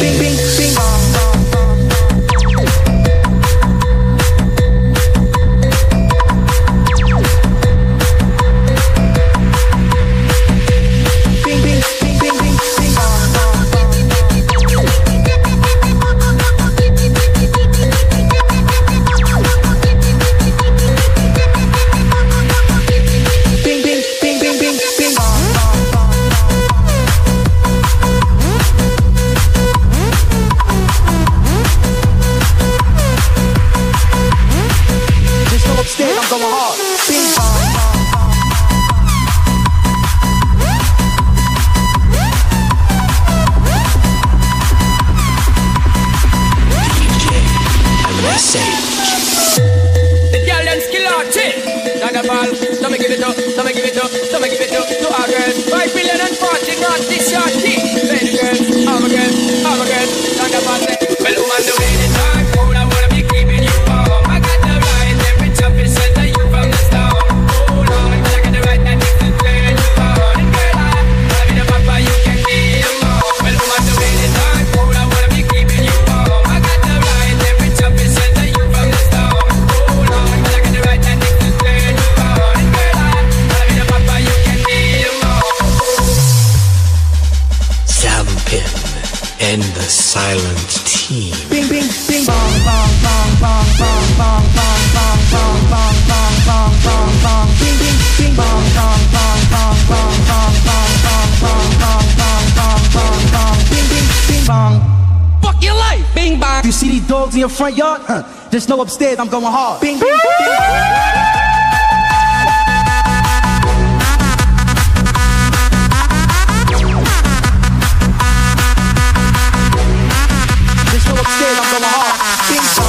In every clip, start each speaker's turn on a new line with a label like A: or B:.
A: bing bing bing.
B: drums on my heart. Ping.
C: The
B: girl them skill out, Don't give it up, don't give it up, don't give it up. your front yard, huh, just know upstairs I'm going hard. Bing, bing, bing. Upstairs, I'm going hard. Bing,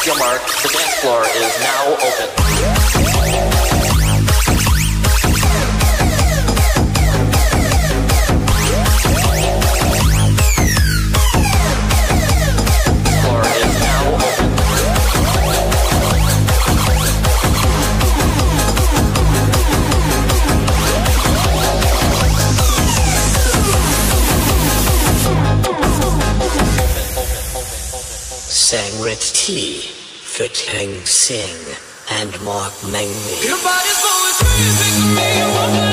B: Hit your mark. The dance floor is now open. sang Red Tea. Family DD will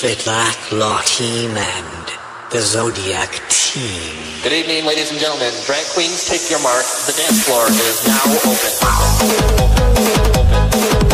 B: fit law team and the Zodiac team. Good evening, ladies and gentlemen. Drag queens, take your mark. The dance floor is now open.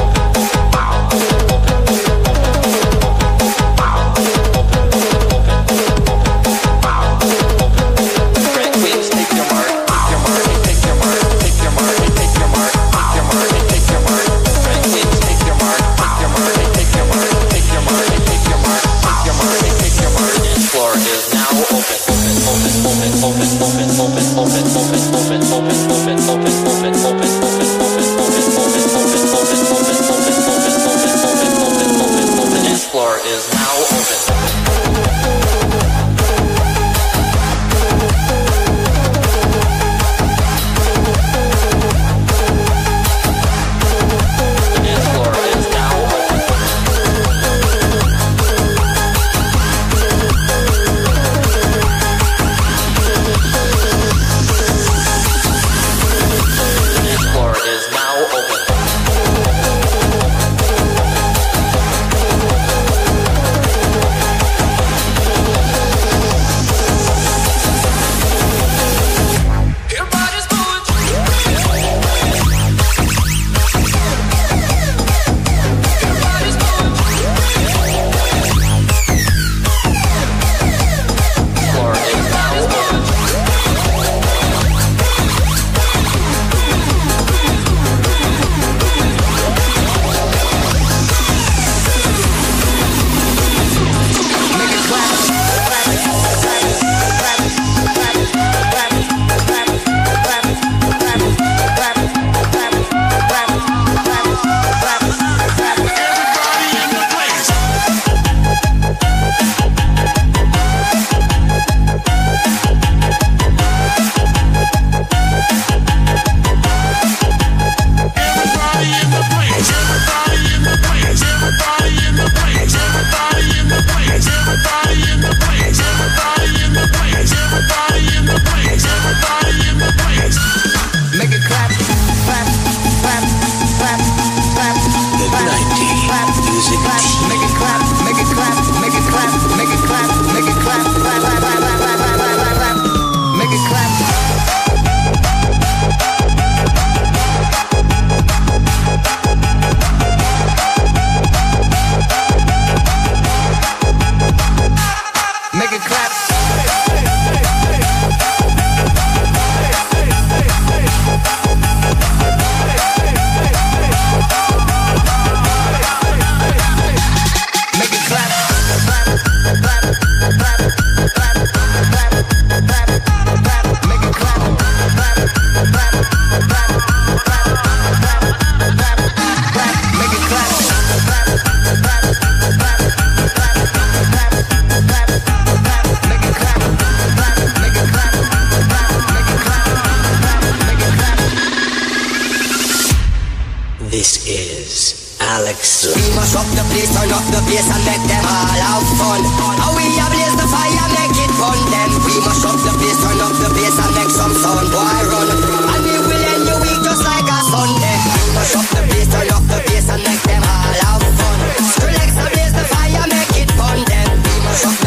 C: This is Alex.
D: We must up the place, turn up the place, and make them all have fun. How we blaze the fire, make it fun. Then we must up the place, turn up the place, and make some sound. Why run? And we will end your week just like a Sunday. We must up the place, turn up the place, and make them all have fun. Relax the blaze the fire, make it fun. Then we must up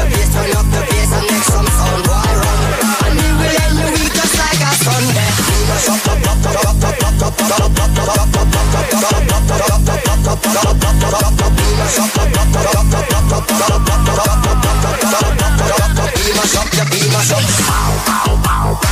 D: Ow, ow,
C: ow.